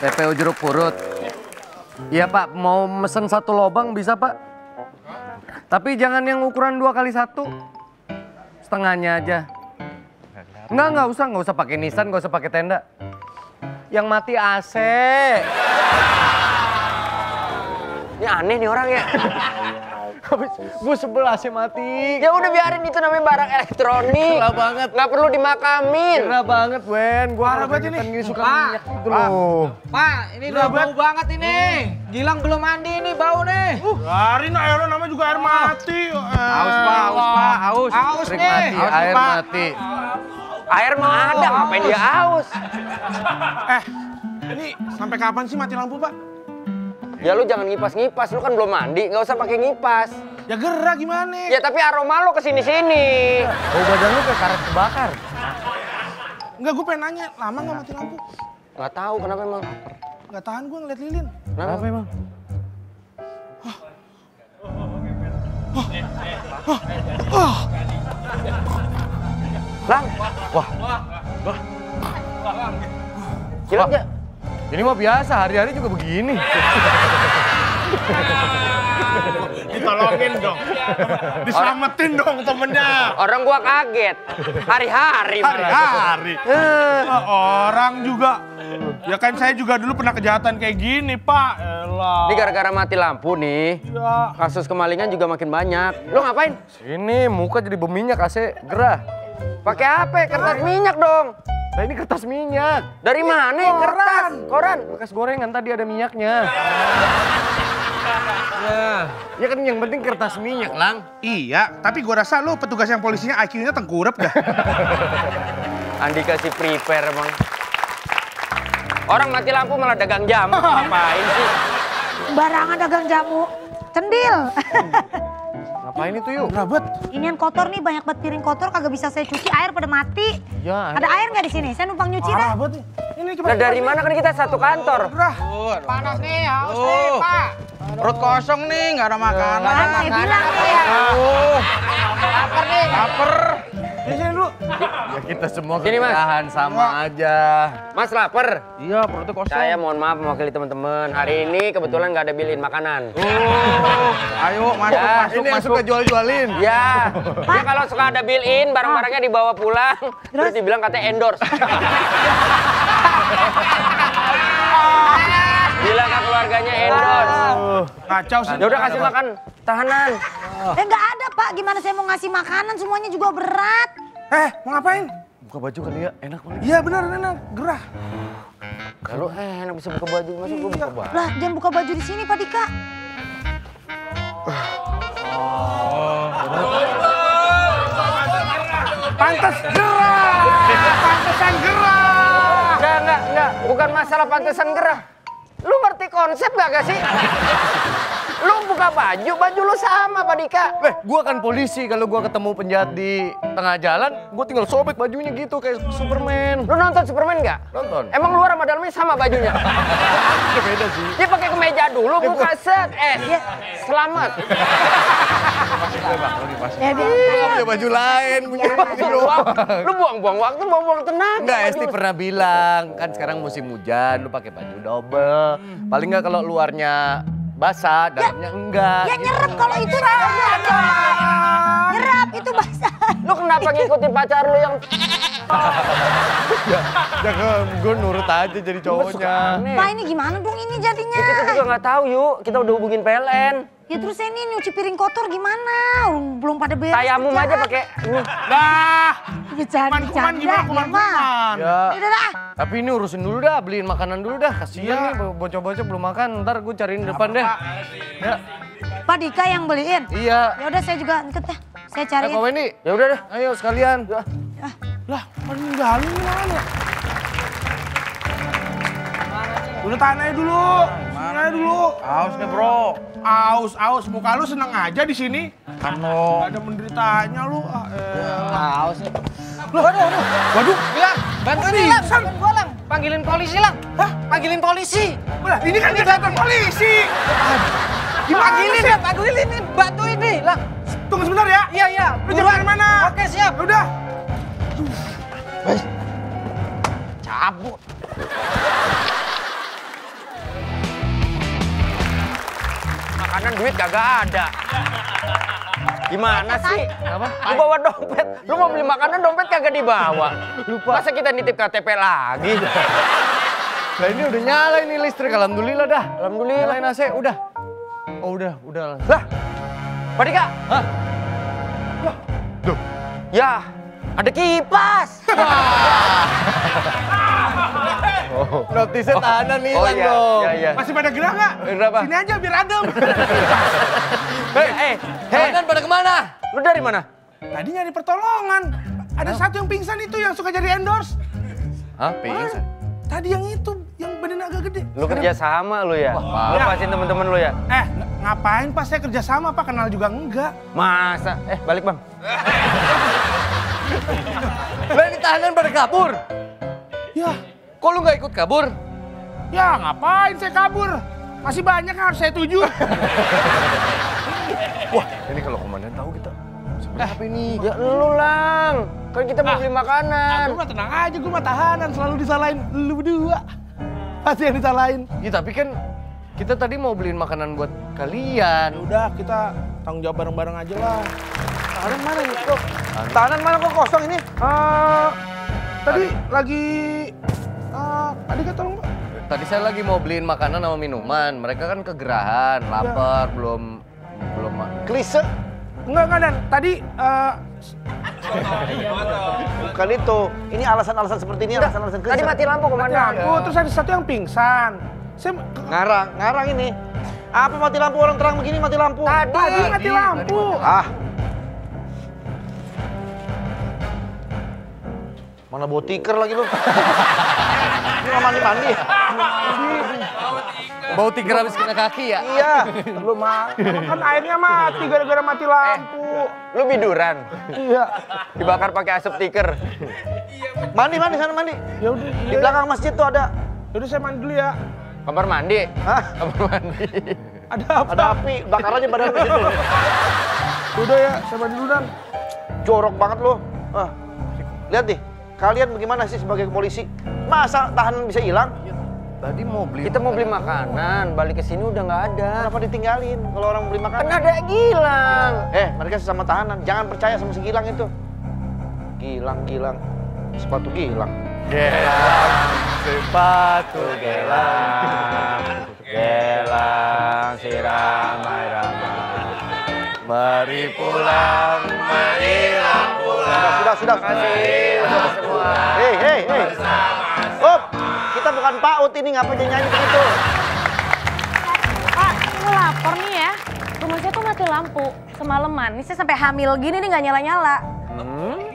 TPO jeruk purut. Iya pak, mau mesen satu lobang bisa pak? Tapi jangan yang ukuran dua kali satu. Setengahnya aja. Enggak, enggak usah, enggak usah pakai nisan, enggak usah pakai tenda. Yang mati AC. Ini aneh nih orang ya. Habis gue sebel AC mati. Ya udah biarin itu namanya barang elektronik. Gerah banget. Nggak perlu dimakamin. Gerah banget, Wen. Gue Parah banget ini. gini suka Pak. minyak gitu loh. Pak, ini udah bau banget ini. Gilang belum mandi ini bau nih. Biarin air lo namanya juga air mati. Haus, Pak, haus, Pak, haus. Haus nih. mati, air mati. Air mah ada, ngapain dia haus? Eh, ini sampai kapan sih mati lampu, Pak? Ya lu jangan ngipas-ngipas, lu kan belum mandi, nggak usah pakai ngipas. Ya gerah gimana? Ya tapi aroma lu ke sini-sini. Bau badan lu kayak karet kebakar. Enggak, gue pengen nanya, lama nggak mati lampu? Nggak tahu kenapa emang. Nggak tahan gue ngeliat lilin. Kenapa emang? Lang. Wah. Gilang Wah. ya. Ini mah biasa, hari-hari juga begini. Ditolongin dong. Diselamatin dong temennya. Orang gua kaget. Hari-hari. Hari-hari. Eh, orang juga. Ya kan saya juga dulu pernah kejahatan kayak gini, Pak. Elah. Ini gara-gara mati lampu nih. Ya. Kasus kemalingan juga makin banyak. Lu ngapain? Ini muka jadi berminyak AC, gerah. Pakai apa? Kertas minyak dong. Nah ini kertas minyak. Dari mana? Kertas. Koran. Bekas gorengan tadi ada minyaknya. Ya kan yang penting kertas minyak, Lang. Iya, tapi gua rasa lu petugas yang polisinya IQ-nya tengkurap dah. Andi kasih prepare emang. Orang mati lampu malah dagang jamu. Ngapain sih? Barangan dagang jamu. Cendil. Ngapain itu yuk? Rabet. Inian kotor nih, banyak banget piring kotor kagak bisa saya cuci, air pada mati. Ya, Ada air nggak di sini? Saya numpang nyuci dah. Banget nih. Ini coba. Nah dari mana kan kita satu kantor? Panas nih, haus nih, Pak. Perut kosong nih, nggak ada makanan. Kan saya bilang nih. Lapar nih. Lapar. Di sini dulu. ya kita semua Sini, Mas. sama aja. Mas lapar? Iya, perutnya kosong. Saya mohon maaf mewakili teman-teman. Hari ini kebetulan nggak ada bilin makanan. Oh, ayo masuk, Ya, masuk, Ini yang masuk. suka jual-jualin. Ya, dia kalau suka ada bill in, barang-barangnya dibawa pulang, terus dibilang katanya endorse. Keluarganya endorse. Kacau sih. Ya udah kasih makan tahanan. Eh nggak ada pak, gimana saya mau ngasih makanan semuanya juga berat. Eh, mau ngapain? Buka baju kali ya, enak banget. Iya benar, benar. Gerah. Kalau eh enak bisa buka baju, masa gue buka baju? Lah jangan buka baju di sini pak Dika. Pantes gerah. Pantesan gerah. Enggak, enggak, enggak. Bukan masalah pantesan gerah. Lu ngerti konsep gak gak sih? Lu buka baju, baju lu sama Pak Dika. Eh, gua kan polisi. Kalau gua ketemu penjahat di tengah jalan, gua tinggal sobek bajunya gitu kayak Superman. Lu nonton Superman nggak? Nonton. Emang luar sama dalamnya sama bajunya? Beda sih. Dia pakai kemeja dulu, buka set, eh, selamat. Ya biar. Gua punya baju lain, punya baju doang. Lu buang-buang waktu, buang-buang tenaga. Enggak, Esti pernah bilang, kan sekarang musim hujan, lu pakai baju double. Paling enggak kalau luarnya basah, dalamnya enggak. Ya gitu. nyerap kalau itu nyerap. Nyerap itu basah. Lu kenapa ngikutin pacar lu yang Jangan, gue nurut aja jadi cowoknya. Pak ini gimana dong ini jadinya? Ya, kita juga nggak tahu yuk, kita udah hubungin PLN. Ya terus saya ini nyuci piring kotor gimana? Belum pada beres. Tayamum aja pakai ini. Dah. Bercanda, Kuman-kuman gimana? Kuman-kuman. Ya, Udah dah. tapi ini urusin dulu dah, beliin makanan dulu dah. Kasian nih bocah-bocah belum makan, ntar gue cariin di depan deh. Ya, Pak Dika yang beliin. iya. Ya udah saya juga ikut dah. Saya Eh, cariin. Pak Wendy, Ya udah deh. ayo sekalian. Lah, meninggalin gimana? Udah tahan aja dulu. Tahan aja dulu. Haus nih, Bro. Aus, aus. Muka lu seneng aja di sini. Kan lo. Gak ada menderitanya lu. Ah, eh. Haus nih. Loh, waduh, waduh. Waduh. Bilang, bantuin nih, Lang. Bantuin gua, Lang. Panggilin polisi, Lang. Hah? Panggilin polisi. Udah, ini kan kejahatan polisi. Gimana Panggilin, sih? ya, panggilin nih. Bantuin nih, Lang. Tunggu sebentar ya. Iya, iya. Lu jalan mana? Oke, siap. Udah. Cabut. Makanan duit kagak ada. Gimana sih? Apa? Lu bawa dompet, lu mau beli makanan dompet kagak dibawa. Lupa. Masa kita nitip KTP lagi? Lah ini udah nyala ini listrik, alhamdulillah dah. Alhamdulillah. Nyalain AC, udah. Oh udah, udah. Lah, Pak Dika. Hah? Ya, ada kipas. Notisnya tahanan nih Oh iya, dong. iya, iya. Masih pada gerak nggak? Gerak, Pak. Sini aja biar adem. Hei, hei, hei. Tahanan pada ke mana? Lu dari mana? Tadi nyari pertolongan. Ada satu yang pingsan itu yang suka jadi endorse. Hah, pingsan? Tadi yang itu, yang badannya agak gede. Lu kerja sama lu ya? Wah, Lepasin temen-temen lu ya? Eh, ng- ngapain pas saya kerja sama Pak? Kenal juga enggak. Masa? Eh, balik bang. Lah ini tahanan pada kabur. Ya, Kok lu nggak ikut kabur? ya ngapain saya kabur? Masih banyak yang harus saya tuju. Wah, ini kalau komandan tahu kita seperti apa ini? Ya lu lang. Kan kita mau beli makanan. Aku mah tenang aja, gue mah tahanan. Selalu disalahin lu berdua. Pasti yang disalahin. Ya tapi kan kita tadi mau beliin makanan buat Ya kalian. udah, kita tanggung jawab bareng-bareng aja lah. Tahanan mana nih kok? Tahanan mana kok kosong ini? Eh, tadi lagi... tadi kan tolong Pak. Tadi saya lagi mau beliin makanan sama minuman. Mereka kan kegerahan, lapar, belum belum ma- Klise. Enggak, enggak, Dan. Tadi... eh, Bukan itu. Ini alasan-alasan seperti ini alasan-alasan Tadi mati lampu mati komandan. lampu, terus ada satu yang pingsan. Saya... Ngarang, ngarang ini. Apa mati lampu orang terang begini mati lampu? Tadi. Tadi mati lampu. Ah. Mana bawa tiker lagi lu? Nggak mandi-mandi. Bau tiker habis kena kaki ya? Iya. Belum ma- kan airnya mati gara-gara mati lampu. Lu biduran. Iya. Dibakar pakai asap tiker. Mandi, mandi sana mandi. Ya udah, Di belakang masjid tuh ada. ya udah saya mandi dulu ya. Kamar mandi. Hah? Kamar mandi. Ada apa? Ada api, bakar aja badan ke situ. Udah ya, saya mandi dulu dan. Jorok banget lu. Ah. Lihat nih, kalian bagaimana sih sebagai polisi? Masa tahanan bisa hilang? Tadi mau beli Kita mau beli makanan, balik ke sini udah nggak ada. Kenapa ditinggalin kalau orang beli Kan makanan? ada Gilang. Eh, mereka sesama tahanan. Jangan percaya sama si Gilang itu. Gilang, Gilang. Sepatu Gilang. Gelang, sepatu gelang. Gelang siramai-ramai. Mari pulang, marilah pulang. Sudah, sudah, sudah. Kasih semua. Hei, hei, hei. Bukan PAUD ini, ngapa dia nyanyi begitu? Pak, saya lapor nih ya. Rumah saya tuh mati lampu semalaman. Ini saya sampai hamil gini nih nggak nyala-nyala.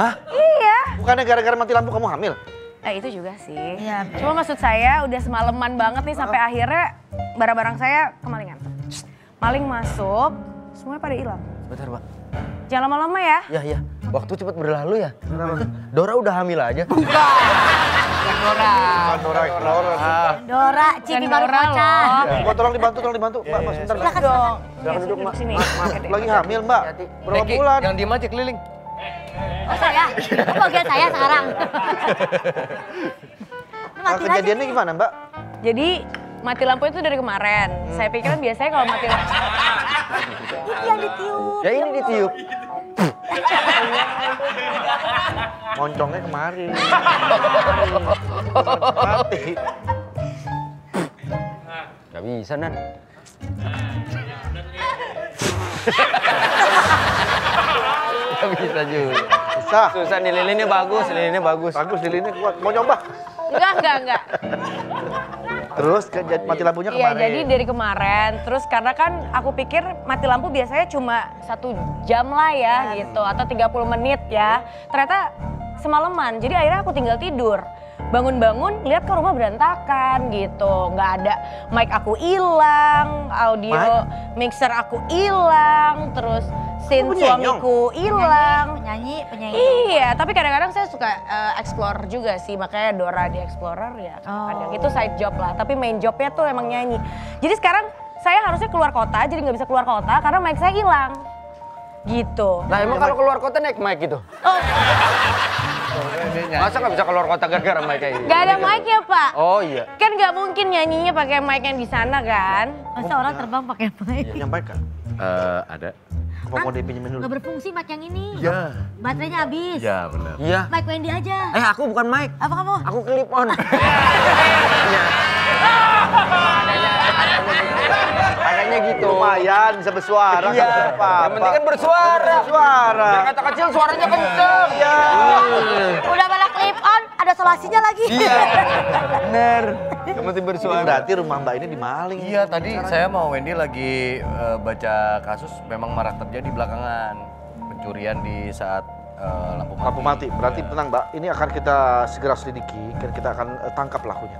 Hah? Iya. Bukannya gara-gara mati lampu kamu hamil? Eh itu juga sih. Iya. Cuma maksud saya udah semalaman banget nih sampai akhirnya barang-barang saya kemalingan. Maling masuk, semuanya pada hilang. Bentar, Pak. Jangan lama-lama ya. Ya, ya. Waktu cepat berlalu ya. Dora udah hamil aja. Dora, Dora. Dora, Cipi baru pacar. Mbak, tolong dibantu, tolong dibantu. Mbak, Mbak, sebentar. Mbak. Silakan dong. Silakan duduk. Oke, Lagi hamil, Mbak. Berapa bulan? Yang diem aja keliling. Oh saya, oh bagian saya sekarang. Nah, kejadiannya gimana, Mbak? Jadi mati lampu itu dari kemarin. Saya pikir kan biasanya kalau mati lampu Itu yang ditiup. Ya ini ditiup. Moncongnya kemarin. Mati. Gak bisa, Nan. Gak bisa juga. Susah. Susah nih, lilinnya bagus, lilinnya bagus. Bagus, lilinnya kuat. Mau nyoba? Enggak, enggak, enggak. Terus kejadian mati lampunya Iya, kemarin. jadi dari kemarin. Terus karena kan aku pikir mati lampu biasanya cuma satu jam lah ya gitu. Atau 30 menit ya. Ternyata semalaman. Jadi akhirnya aku tinggal tidur. Bangun-bangun, lihat ke rumah berantakan gitu. Nggak ada mic aku hilang, audio mixer aku hilang, terus nyenyong? suamiku hilang. Penyanyi, penyanyi. Iya, tapi kadang-kadang saya suka eh, explore juga sih, makanya Dora di Explorer ya kadang Oh. itu side job lah. Tapi main jobnya tuh emang nyanyi. Jadi sekarang saya harusnya keluar kota, jadi nggak bisa keluar kota karena mic saya hilang. Gitu. Lah emang kalau keluar kota naik mic gitu? Masa nggak bisa keluar kota gara-gara mic kayak gini? Gak ada mic ya Pak? Oh iya. Kan nggak mungkin nyanyinya pakai mic yang di sana kan? Masa orang terbang pakai mic? Nyampaikan. Eh, ada. Apa mau dipinjemin dulu? Gak berfungsi mic yang ini. Ya. Baterainya habis. Ya benar. Iya. Mic Wendy aja. Eh aku bukan mic. Apa kamu? Aku clip on. Adanya gitu. Lumayan bisa bersuara Iya. kan apa Yang penting kan bersuara. Bersuara. Biar kata kecil suaranya kenceng. Iya. Udah malah clip on, ada solasinya lagi. Iya. Bener. Penting Ini bersuara. berarti rumah Mbak ini dimaling. Iya tadi saya mau Wendy lagi eh, baca kasus memang marak terjadi belakangan pencurian di saat eh, lampu mati. Lampu mati. Berarti tenang Mbak, ini akan kita segera selidiki dan kita akan eh, tangkap pelakunya.